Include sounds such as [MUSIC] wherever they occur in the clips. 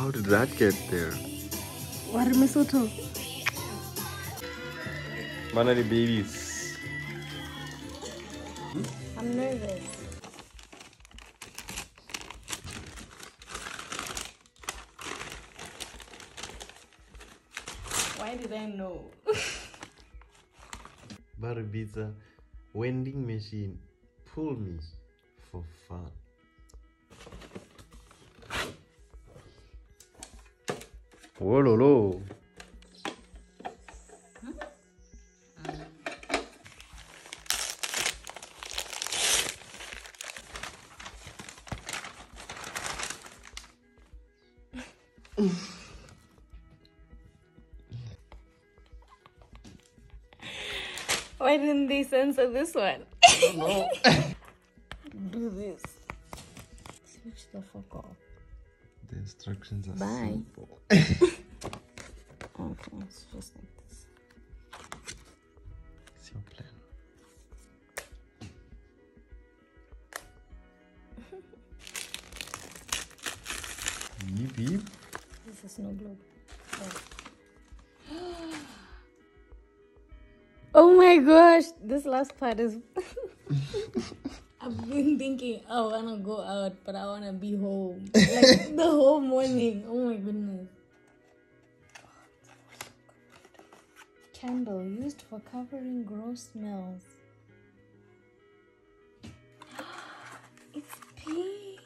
How did that get there? Warmesoto. Mana ni babies. I'm nervous. Why did I know? Barbizza vending machine. Pull me for fun. Wololo. Why didn't they censor this one? [LAUGHS] Do this. Switch the fuck off. Instructions are Bye. simple. [LAUGHS] [LAUGHS] Okay, it's just like this. It's your plan. [LAUGHS] Beep beep. This is no globe. [GASPS] Oh my gosh, this last part is. I've been thinking, oh, I wanna go out, but I wanna be home. Like [LAUGHS] the whole morning. Oh my goodness. Candle used for covering gross smells. [GASPS] It's pink.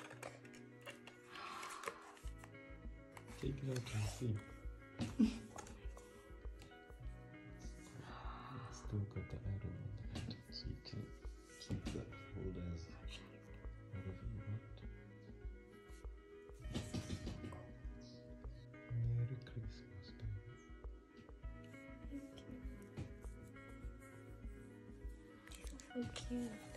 Take it out and see. It's Still got the arrow on the end, so you can keep that hold as whatever you want. Merry Christmas, baby. So cute.